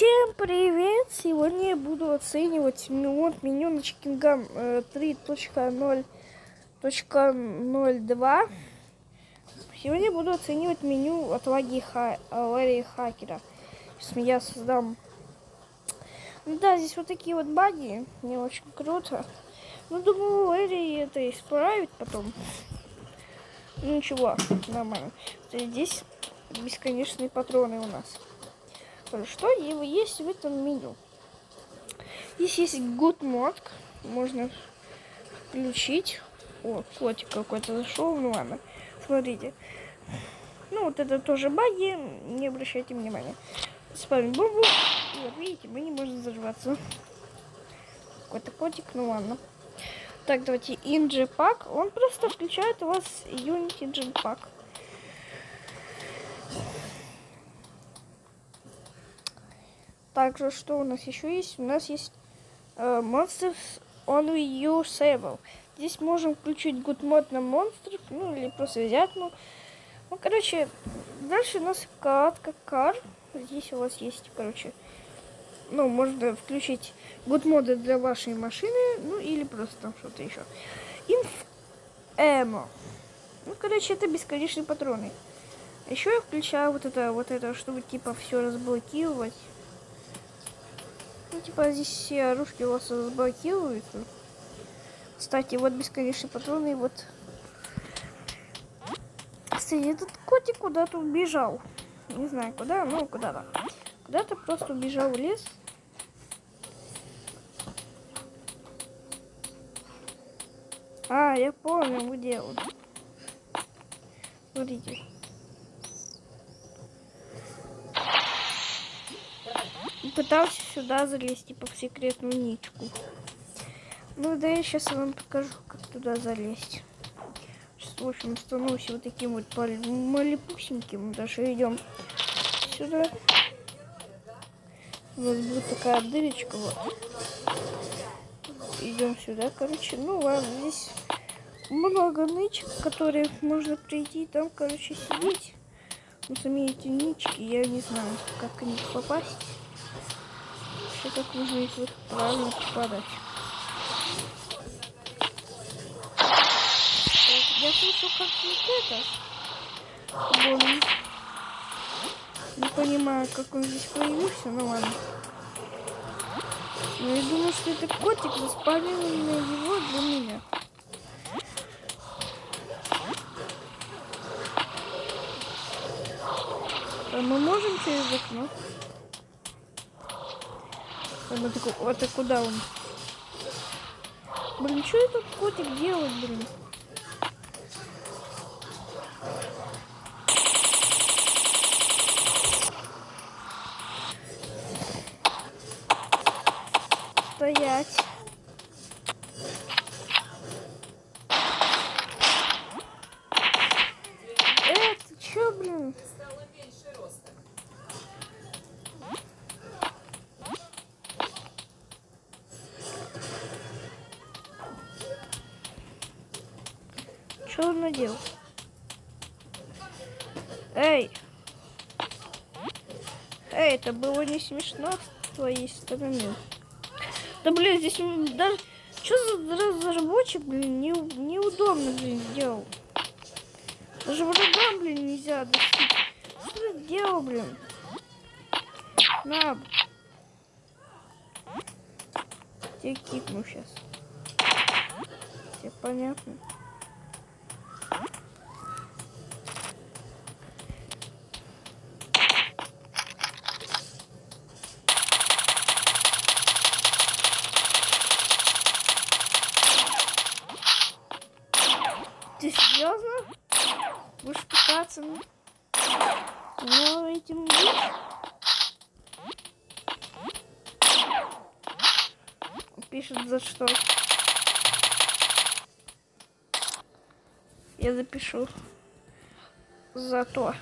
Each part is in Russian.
Всем привет! Сегодня я буду оценивать меню на Чикингам э, 3.0.02. Сегодня я буду оценивать меню отваги ха Ларри Хакера. Сейчас я создам... Да, здесь вот такие вот баги. Не очень круто. Ну, думаю, Ларри это исправит потом. Ну ничего, нормально. Здесь бесконечные патроны у нас. Что его есть в этом меню? Здесь есть Good Mod. Можно включить. О, котик какой-то зашел. Ну ладно. Смотрите. Ну, вот это тоже баги. Не обращайте внимания. Спамим бомбу. И вот видите, мы не можем заживаться. Какой-то котик. Ну ладно. Так, давайте Pack. Он просто включает у вас Unity Engine Также, что у нас еще есть? У нас есть э, Monsters on Wii U Sable. Здесь можем включить Good Mod на монстров, ну или просто взять, ну. Ну, короче, дальше у нас катка кар. Здесь у вас есть, короче, ну, можно включить Good моды для вашей машины, ну или просто там что-то еще. Inf Ammo. Ну, короче, это бесконечные патроны. Еще я включаю вот это, вот это, чтобы типа все разблокировать. Ну, типа, здесь все оружки у вас разблокируют. Кстати, вот бесконечные патроны, вот. Кстати, этот котик куда-то убежал. Не знаю куда, но куда-то. Куда-то просто убежал в лес. А, я помню, где он. Смотрите. Пытался сюда залезть, типа, в секретную ничку. Ну да, я сейчас вам покажу, как туда залезть. Сейчас, в общем, становимся вот таким вот малепусеньким. Даже идем сюда. У нас будет такая дырочка вот. Идем сюда, короче. Ну ладно, здесь много нычек, которые можно прийти там, короче, сидеть. Но сами эти нычки, я не знаю, как к них попасть вообще как нужно их вот правильно попадать. Я слышу как вот это. Вон. Не понимаю, как он здесь появился, ну ладно. Но я думаю, что это котик заспавнил его для меня. А мы можем через окно? Он такой, вот а куда он? Блин, что этот котик делает, блин? Стоять. Что он надел? Эй! Эй, это было не смешно с твоей стороны. Да блин, здесь даже... Что за разработчик, блин, не, неудобно, блин, сделал. Даже врагам, блин, нельзя достичь. Что ты сделал, блин? На. Тебе кикну сейчас. Тебе понятно? Ты серьезно? Будешь пытаться ну, этим бить? Пишет за что. Я запишу. За то.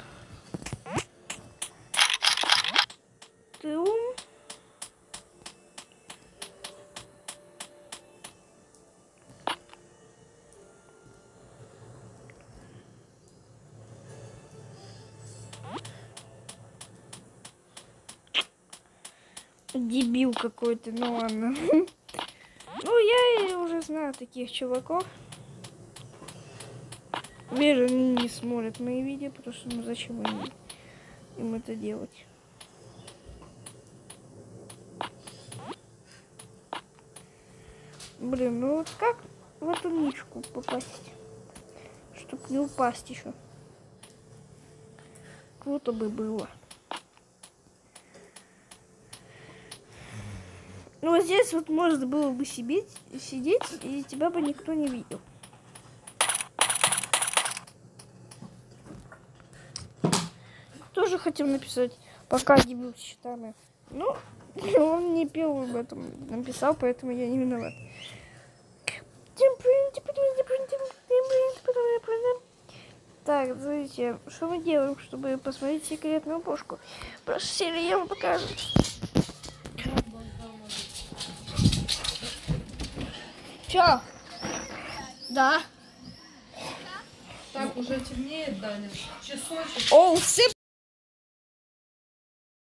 Дебил какой-то, ну ладно. Ну, я уже знаю таких чуваков. Они не смотрят мои видео, потому что ну зачем им, им это делать? Блин, ну вот как в эту ничку попасть? Чтоб не упасть еще. Круто бы было. Ну, вот здесь вот можно было бы сидеть, сидеть, и тебя бы никто не видел. Тоже хотел написать, пока дебил с счетами. Ну, он не пел об этом написал, поэтому я не виноват. Так, смотрите, что мы делаем, чтобы посмотреть секретную пушку? Просто сели, я вам покажу. Чё? Да. Так, уже темнеет, Даня. Часочек. О, все